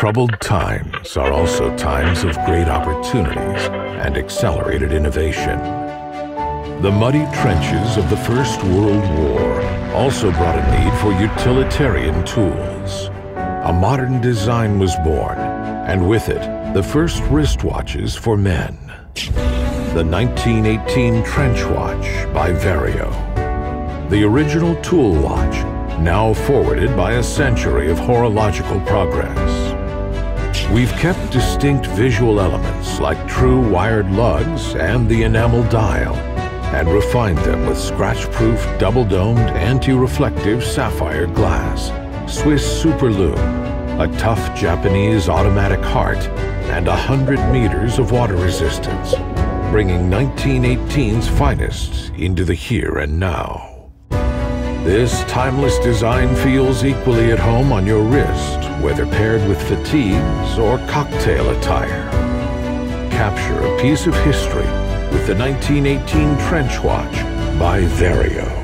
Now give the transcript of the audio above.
Troubled times are also times of great opportunities and accelerated innovation. The muddy trenches of the First World War also brought a need for utilitarian tools. A modern design was born, and with it, the first wristwatches for men. The 1918 Trench Watch by Vario. The original tool watch, now forwarded by a century of horological progress. We've kept distinct visual elements like true wired lugs and the enamel dial, and refined them with scratch-proof, double-domed, anti-reflective sapphire glass, Swiss Superlume, a tough Japanese automatic heart, and a hundred meters of water resistance, bringing 1918's finest into the here and now. This timeless design feels equally at home on your wrist, whether paired with fatigues or cocktail attire. Capture a piece of history with the 1918 Trench Watch by Vario.